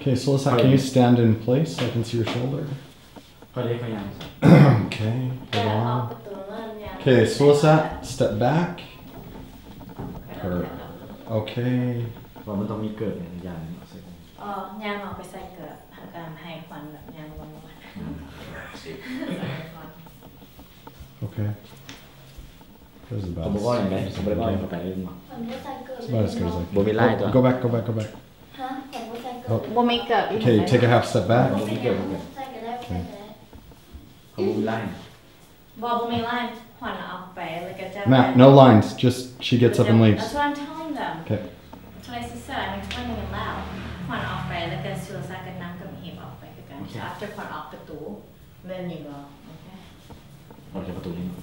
Okay, Solisa, can you stand in place so I can see your shoulder? okay, hold on. Okay, Solisa, step back. Her. Okay. Oh, okay. That was ผม about บอกว่า as, อย่างไรผมไม่ได้ว่าเข้าไปเรื่องหรอก มันไม่ใส่เกิด it's about as good as I บ่มีไล่ตัว can. Go back, go back, go back. ฮะแต่ไม่ใส่เกิ Oh. ดบ่มีเกิด Okay, take a half step back. บ่มีเกิดบ่มีเกิด ใส่ก็ได้ใส่ก็ได้ เขาบ่มีไล่ บอบ่มีไล่ควันออกไปแล้วก็จะ Matt, no lines. Just she gets up and leaves. That's what I'm telling them Okay. That's what I just said I'm explaining it loud ควันออกไปแล้วก็สุรศักดิ์กับน้ำกับหีบออกไปคือกัน So after ควันออกประตู then you go okay ออกจากประตูนี้ อืม